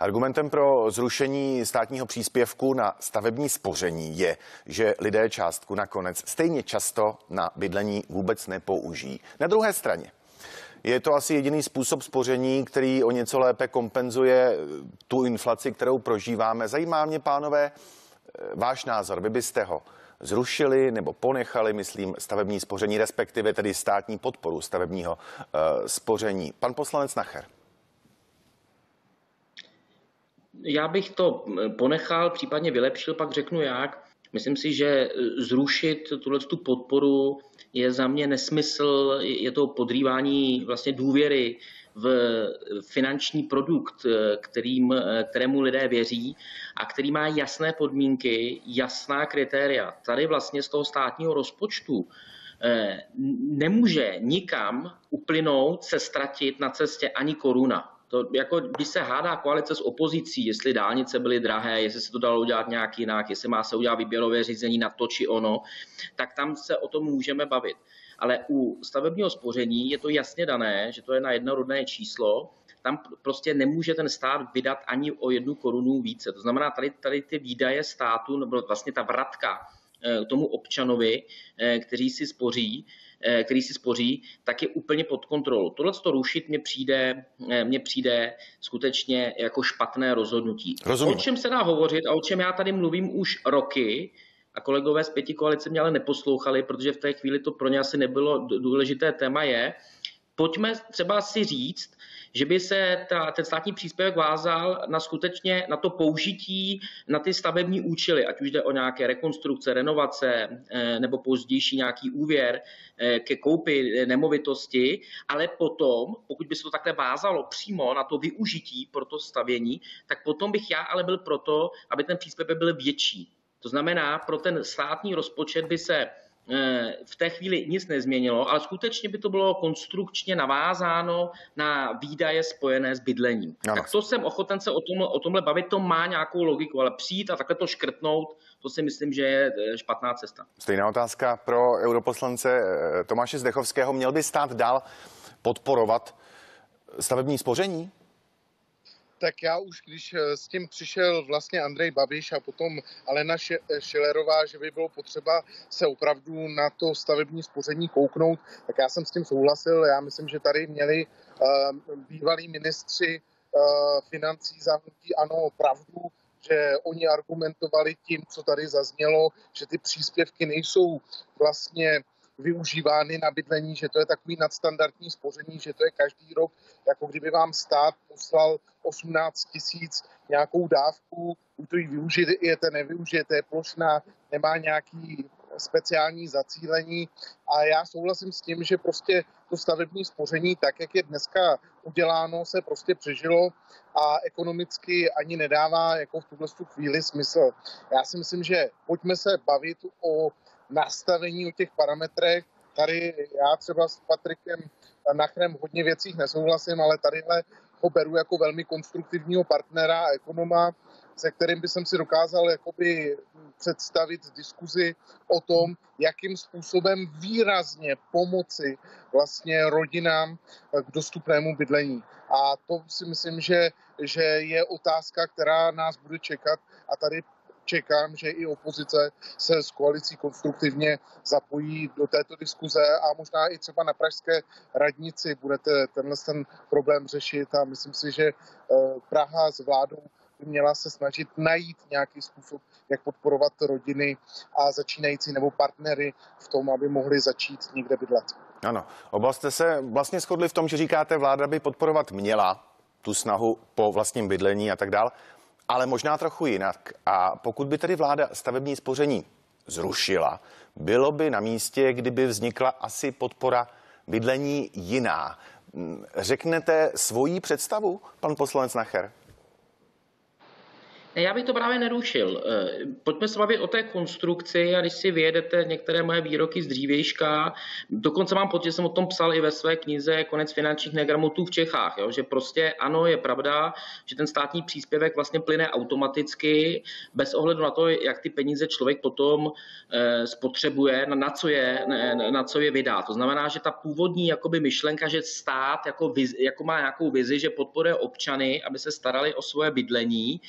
Argumentem pro zrušení státního příspěvku na stavební spoření je, že lidé částku nakonec stejně často na bydlení vůbec nepoužijí. Na druhé straně je to asi jediný způsob spoření, který o něco lépe kompenzuje tu inflaci, kterou prožíváme. Zajímá mě, pánové, váš názor. Vy byste ho zrušili nebo ponechali, myslím, stavební spoření, respektive tedy státní podporu stavebního uh, spoření. Pan poslanec Nacher. Já bych to ponechal, případně vylepšil, pak řeknu jak. Myslím si, že zrušit tuhle tu podporu je za mě nesmysl, je to podrývání vlastně důvěry v finanční produkt, kterým, kterému lidé věří a který má jasné podmínky, jasná kritéria. Tady vlastně z toho státního rozpočtu eh, nemůže nikam uplynout se ztratit na cestě ani koruna. To jako, když se hádá koalice s opozicí, jestli dálnice byly drahé, jestli se to dalo udělat nějak jinak, jestli má se udělat výběrové řízení na to či ono, tak tam se o tom můžeme bavit. Ale u stavebního spoření je to jasně dané, že to je na jednorodné číslo, tam prostě nemůže ten stát vydat ani o jednu korunu více. To znamená, tady, tady ty výdaje státu, nebo vlastně ta vratka eh, tomu občanovi, eh, který si spoří, který si spoří, tak je úplně pod kontrolou. Tohle to rušit mně přijde, eh, mně přijde skutečně jako špatné rozhodnutí. Rozumím. O čem se dá hovořit a o čem já tady mluvím už roky, a kolegové z pěti koalice mě ale neposlouchali, protože v té chvíli to pro ně asi nebylo důležité téma je, pojďme třeba si říct, že by se ta, ten státní příspěvek vázal na skutečně na to použití na ty stavební účely, ať už jde o nějaké rekonstrukce, renovace eh, nebo pozdější nějaký úvěr eh, ke koupi nemovitosti, ale potom, pokud by se to takhle vázalo přímo na to využití pro to stavění, tak potom bych já ale byl proto, aby ten příspěvek byl větší. To znamená, pro ten státní rozpočet by se v té chvíli nic nezměnilo, ale skutečně by to bylo konstrukčně navázáno na výdaje spojené s bydlením. Ano. Tak to jsem ochoten se o, tom, o tomhle bavit, to má nějakou logiku, ale přijít a takhle to škrtnout, to si myslím, že je špatná cesta. Stejná otázka pro europoslance eh, Tomáše Zdechovského. Měl by stát dál podporovat stavební spoření? Tak já už, když eh, s tím přišel vlastně Andrej Babiš a potom Alena Šilerová, že by bylo potřeba se opravdu na to stavební spoření kouknout, tak já jsem s tím souhlasil. Já myslím, že tady měli uh, bývalí ministři uh, financí za hnutí ano pravdu, že oni argumentovali tím, co tady zaznělo, že ty příspěvky nejsou vlastně využívány na bydlení, že to je takový nadstandardní spoření, že to je každý rok, jako kdyby vám stát poslal 18 tisíc nějakou dávku, buď to ji využijete, nevyužijete, je plošná, nemá nějaký speciální zacílení a já souhlasím s tím, že prostě to stavební spoření, tak jak je dneska uděláno, se prostě přežilo a ekonomicky ani nedává jako v tuhle chvíli smysl. Já si myslím, že pojďme se bavit o nastavení, o těch parametrech. Tady já třeba s Patrikem Nachrem hodně věcích nesouhlasím, ale tadyhle ho beru jako velmi konstruktivního partnera a ekonoma, se kterým by jsem si dokázal jakoby představit diskuzi o tom, jakým způsobem výrazně pomoci vlastně rodinám k dostupnému bydlení. A to si myslím, že, že je otázka, která nás bude čekat a tady čekám, že i opozice se s koalicí konstruktivně zapojí do této diskuze a možná i třeba na pražské radnici budete tenhle ten problém řešit a myslím si, že eh, Praha s vládou by měla se snažit najít nějaký způsob, jak podporovat rodiny a začínající nebo partnery v tom, aby mohli začít někde bydlet. Ano, oba jste se vlastně shodli v tom, že říkáte, vláda by podporovat měla tu snahu po vlastním bydlení a tak dál ale možná trochu jinak. A pokud by tedy vláda stavební spoření zrušila, bylo by na místě, kdyby vznikla asi podpora bydlení jiná. Řeknete svoji představu, pan poslanec Nacher? Já bych to právě nerušil. Eh, pojďme se bavit o té konstrukci a když si vyjedete některé moje výroky z dřívějška, dokonce mám pocit, že jsem o tom psal i ve své knize Konec finančních negramotů v Čechách, jo? že prostě ano, je pravda, že ten státní příspěvek vlastně plyne automaticky, bez ohledu na to, jak ty peníze člověk potom eh, spotřebuje, na co je, na co je vydá. To znamená, že ta původní jakoby myšlenka, že stát jako, viz, jako má nějakou vizi, že podporuje občany, aby se starali o svoje bydlení,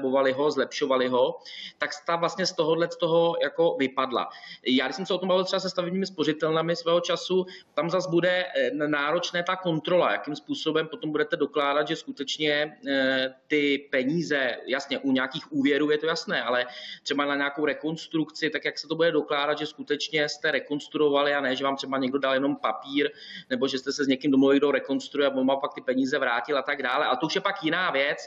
zvelebovali ho, zlepšovali ho, tak ta vlastně z tohohle z toho jako vypadla. Já, když jsem se o tom bavil třeba se stavebními spořitelnami svého času, tam zase bude eh, náročné ta kontrola, jakým způsobem potom budete dokládat, že skutečně eh, ty peníze, jasně, u nějakých úvěrů je to jasné, ale třeba na nějakou rekonstrukci, tak jak se to bude dokládat, že skutečně jste rekonstruovali a ne, že vám třeba někdo dal jenom papír, nebo že jste se s někým domluvili, kdo rekonstruuje a on vám pak ty peníze vrátil a tak dále. A to už je pak jiná věc,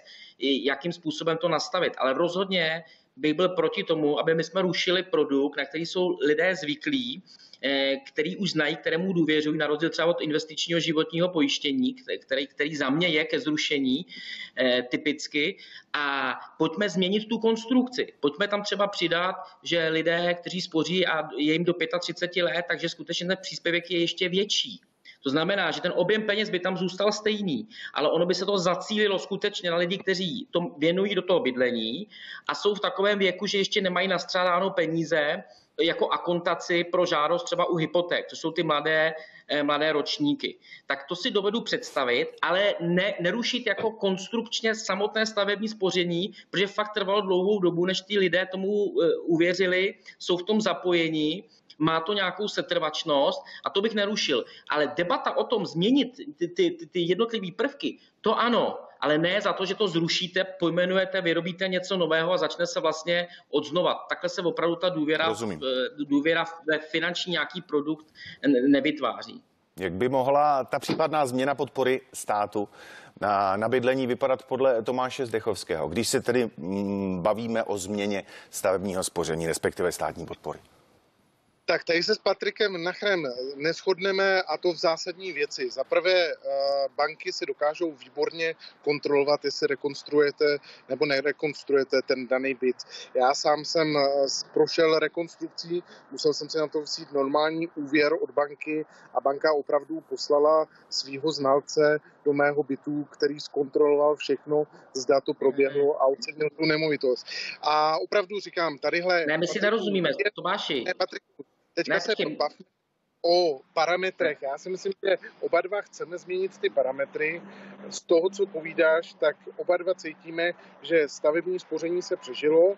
jakým způsobem to nastavit. Ale rozhodně bych byl proti tomu, aby my jsme rušili produkt, na který jsou lidé zvyklí, eh, který už znají, kterému důvěřují, na rozdíl třeba od investičního životního pojištění, který, který za mě je ke zrušení eh, typicky. A pojďme změnit tu konstrukci. Pojďme tam třeba přidat, že lidé, kteří spoří a je jim do 35 let, takže skutečně ten příspěvek je ještě větší. To znamená, že ten objem peněz by tam zůstal stejný, ale ono by se to zacílilo skutečně na lidi, kteří to věnují do toho bydlení a jsou v takovém věku, že ještě nemají nastřádáno peníze jako akontaci pro žádost třeba u hypoték, to jsou ty mladé, eh, mladé ročníky. Tak to si dovedu představit, ale ne, nerušit jako konstrukčně samotné stavební spoření, protože fakt trvalo dlouhou dobu, než ty lidé tomu eh, uvěřili, jsou v tom zapojení má to nějakou setrvačnost a to bych nerušil. Ale debata o tom změnit ty, ty, ty jednotlivé prvky, to ano, ale ne za to, že to zrušíte, pojmenujete, vyrobíte něco nového a začne se vlastně odznovat. Takhle se opravdu ta důvěra, Rozumím. důvěra ve finanční nějaký produkt nevytváří. Jak by mohla ta případná změna podpory státu na, na bydlení vypadat podle Tomáše Zdechovského, když se tedy mm, bavíme o změně stavebního spoření, respektive státní podpory? Tak tady se s Patrikem Nachrem neschodneme a to v zásadní věci. Za prvé, eh, banky si dokážou výborně kontrolovat, jestli rekonstruujete nebo nerekonstruujete ten daný byt. Já sám jsem eh, prošel rekonstrukcí, musel jsem si na to vzít normální úvěr od banky a banka opravdu poslala svého znalce do mého bytu, který zkontroloval všechno, zda to proběhlo a ocenil tu nemovitost. A opravdu říkám, tadyhle... Ne, my si nerozumíme, Tomáši. Ne, Patrik, Teďka se bavíme o parametrech. Já si myslím, že oba dva chceme změnit ty parametry. Z toho, co povídáš, tak oba dva cítíme, že stavební spoření se přežilo.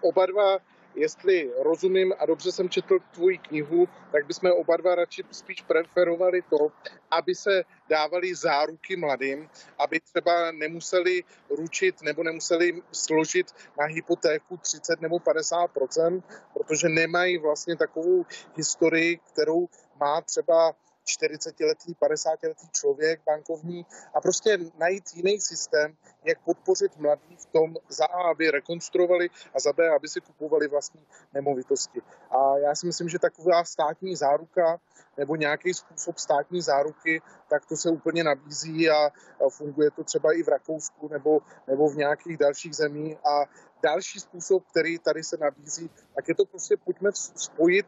Oba dva jestli rozumím a dobře jsem četl tvoji knihu, tak bychom oba dva radši spíš preferovali to, aby se dávali záruky mladým, aby třeba nemuseli ručit nebo nemuseli složit na hypotéku 30 nebo 50% protože nemají vlastně takovou historii, kterou má třeba 40-letý, 50-letý člověk bankovní a prostě najít jiný systém, jak podpořit mladí v tom za A, aby rekonstruovali a za B, aby si kupovali vlastní nemovitosti. A já si myslím, že taková státní záruka nebo nějaký způsob státní záruky, tak to se úplně nabízí a funguje to třeba i v Rakousku nebo, nebo v nějakých dalších zemích a další způsob, který tady se nabízí, tak je to prostě pojďme spojit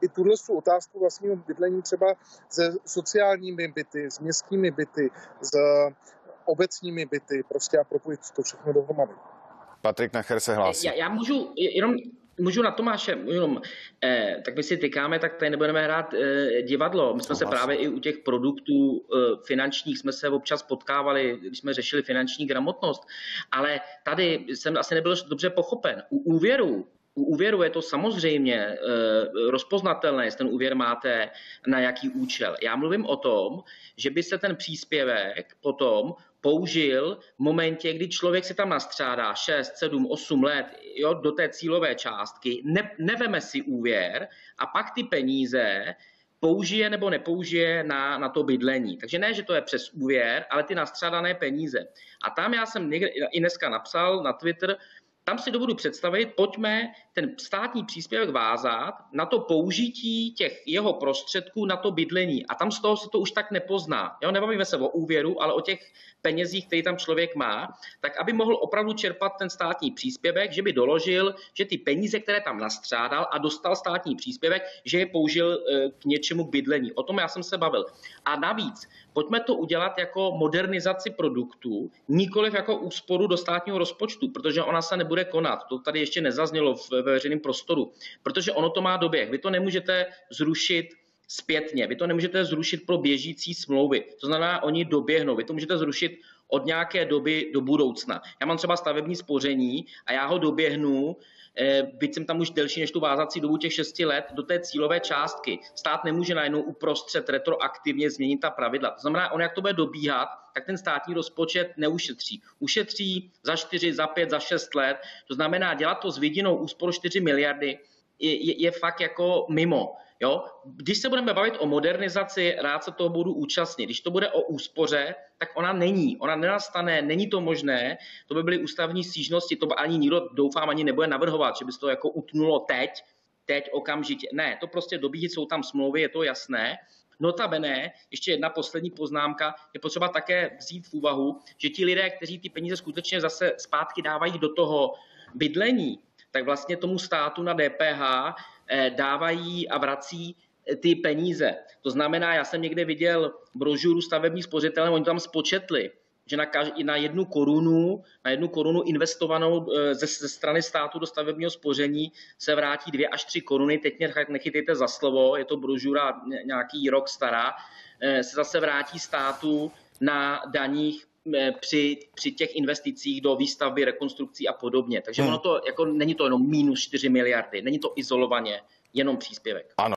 i tuhle otázku vlastního bydlení třeba se sociálními byty, s městskými byty, s obecními byty, prostě a propojit to všechno dohromady. Patrik Nacher se hlásí. Já, já můžu jenom Můžu na Tomáše, jenom, eh, tak my si tykáme, tak tady nebudeme hrát eh, divadlo. My jsme se právě i u těch produktů eh, finančních jsme se občas potkávali, když jsme řešili finanční gramotnost, ale tady jsem asi nebyl dobře pochopen. U úvěru u úvěru je to samozřejmě e, rozpoznatelné, jestli ten úvěr máte na jaký účel. Já mluvím o tom, že by se ten příspěvek potom použil v momentě, kdy člověk si tam nastřádá 6, 7, 8 let jo, do té cílové částky, ne, neveme si úvěr a pak ty peníze použije nebo nepoužije na, na to bydlení. Takže ne, že to je přes úvěr, ale ty nastřádané peníze. A tam já jsem někde, i dneska napsal na Twitter, tam si dobudu představit, pojďme ten státní příspěvek vázat na to použití těch jeho prostředků na to bydlení. A tam z toho se to už tak nepozná. Jo, nebavíme se o úvěru, ale o těch penězích, které tam člověk má, tak aby mohl opravdu čerpat ten státní příspěvek, že by doložil, že ty peníze, které tam nastřádal a dostal státní příspěvek, že je použil eh, k něčemu k bydlení. O tom já jsem se bavil. A navíc, pojďme to udělat jako modernizaci produktů, nikoliv jako úsporu do státního rozpočtu, protože ona se nebude konat. To tady ještě nezaznělo ve veřejném prostoru, protože ono to má doběh. Vy to nemůžete zrušit zpětně. Vy to nemůžete zrušit pro běžící smlouvy. To znamená, oni doběhnou. Vy to můžete zrušit od nějaké doby do budoucna. Já mám třeba stavební spoření a já ho doběhnu, eh, byť jsem tam už delší než tu vázací dobu těch 6 let, do té cílové částky. Stát nemůže najednou uprostřed retroaktivně změnit ta pravidla. To znamená, on jak to bude dobíhat, tak ten státní rozpočet neušetří. Ušetří za 4, za 5, za 6 let. To znamená, dělat to s vidinou úspor 4 miliardy je, je, je fakt jako mimo. Jo? Když se budeme bavit o modernizaci, rád se toho budu účastnit. Když to bude o úspoře, tak ona není. Ona nenastane, není to možné. To by byly ústavní stížnosti, to by ani nikdo, doufám, ani nebude navrhovat, že by se to jako utnulo teď, teď okamžitě. Ne, to prostě dobíhit, jsou tam smlouvy, je to jasné. Notabene, ještě jedna poslední poznámka, je potřeba také vzít v úvahu, že ti lidé, kteří ty peníze skutečně zase zpátky dávají do toho bydlení, tak vlastně tomu státu na DPH dávají a vrací eh, ty peníze. To znamená, já jsem někde viděl brožuru stavební spořitele, oni tam spočetli, že na, kaž, na jednu korunu, na jednu korunu investovanou eh, ze, ze strany státu do stavebního spoření se vrátí dvě až tři koruny. Teď mě nechytejte za slovo, je to brožura nějaký rok stará, se zase vrátí státu na daních Eh, při, při těch investicích do výstavby, rekonstrukcí a podobně. Takže hmm. ono to jako není to jenom minus 4 miliardy, není to izolovaně jenom příspěvek. Ano.